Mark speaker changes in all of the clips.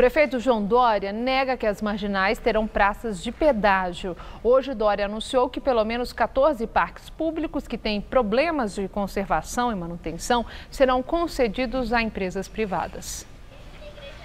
Speaker 1: prefeito João Dória nega que as marginais terão praças de pedágio. Hoje, Dória anunciou que pelo menos 14 parques públicos que têm problemas de conservação e manutenção serão concedidos a empresas privadas.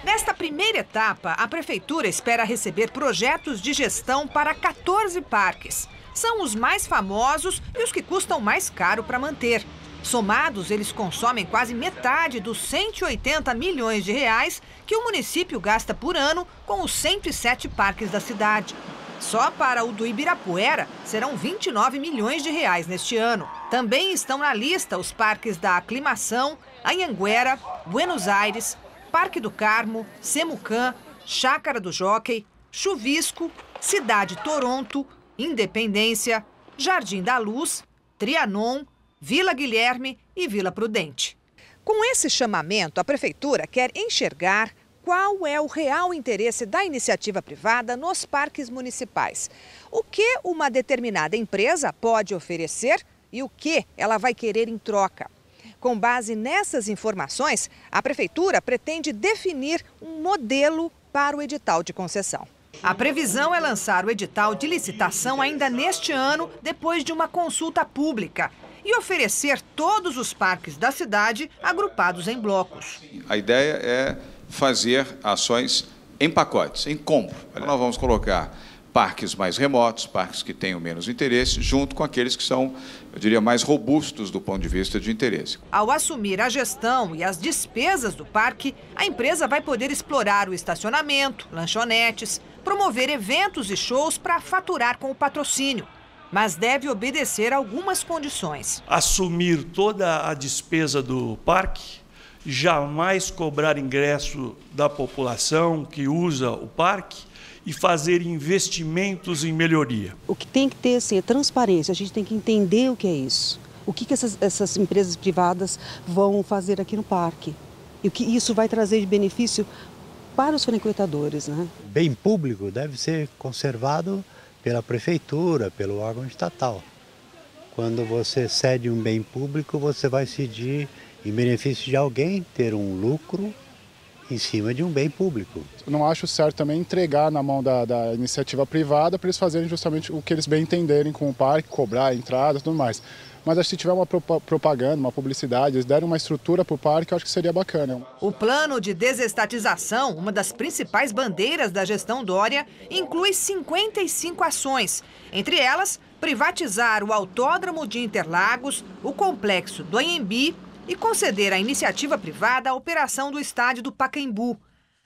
Speaker 2: Nesta primeira etapa, a prefeitura espera receber projetos de gestão para 14 parques. São os mais famosos e os que custam mais caro para manter. Somados, eles consomem quase metade dos 180 milhões de reais que o município gasta por ano com os 107 parques da cidade. Só para o do Ibirapuera serão 29 milhões de reais neste ano. Também estão na lista os parques da Aclimação, Anhanguera, Buenos Aires, Parque do Carmo, Semucã, Chácara do Jockey, Chuvisco, Cidade Toronto, Independência, Jardim da Luz, Trianon, Vila Guilherme e Vila Prudente. Com esse chamamento, a Prefeitura quer enxergar qual é o real interesse da iniciativa privada nos parques municipais. O que uma determinada empresa pode oferecer e o que ela vai querer em troca. Com base nessas informações, a Prefeitura pretende definir um modelo para o edital de concessão. A previsão é lançar o edital de licitação ainda neste ano, depois de uma consulta pública e oferecer todos os parques da cidade agrupados em blocos.
Speaker 3: A ideia é fazer ações em pacotes, em combo. Nós vamos colocar parques mais remotos, parques que tenham menos interesse, junto com aqueles que são, eu diria, mais robustos do ponto de vista de interesse.
Speaker 2: Ao assumir a gestão e as despesas do parque, a empresa vai poder explorar o estacionamento, lanchonetes, promover eventos e shows para faturar com o patrocínio mas deve obedecer algumas condições.
Speaker 4: Assumir toda a despesa do parque, jamais cobrar ingresso da população que usa o parque e fazer investimentos em melhoria.
Speaker 5: O que tem que ter assim, é transparência, a gente tem que entender o que é isso. O que, que essas, essas empresas privadas vão fazer aqui no parque. E o que isso vai trazer de benefício para os frequentadores. Né?
Speaker 6: Bem público deve ser conservado pela prefeitura, pelo órgão estatal. Quando você cede um bem público, você vai ceder em benefício de alguém ter um lucro em cima de um bem público.
Speaker 7: Não acho certo também entregar na mão da, da iniciativa privada para eles fazerem justamente o que eles bem entenderem com o parque, cobrar a entrada e tudo mais. Mas acho que se tiver uma propaganda, uma publicidade, eles derem uma estrutura para o parque, eu acho que seria bacana.
Speaker 2: O plano de desestatização, uma das principais bandeiras da gestão Dória, inclui 55 ações. Entre elas, privatizar o Autódromo de Interlagos, o complexo do Anhembi e conceder à iniciativa privada a operação do estádio do Pacaembu.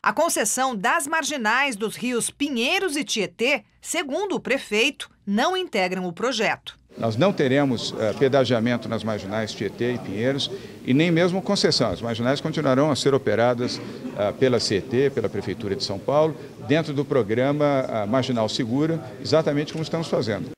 Speaker 2: A concessão das marginais dos rios Pinheiros e Tietê, segundo o prefeito, não integram o projeto.
Speaker 3: Nós não teremos uh, pedagiamento nas marginais Tietê e Pinheiros e nem mesmo concessão. As marginais continuarão a ser operadas uh, pela CET, pela Prefeitura de São Paulo, dentro do programa uh, Marginal Segura, exatamente como estamos fazendo.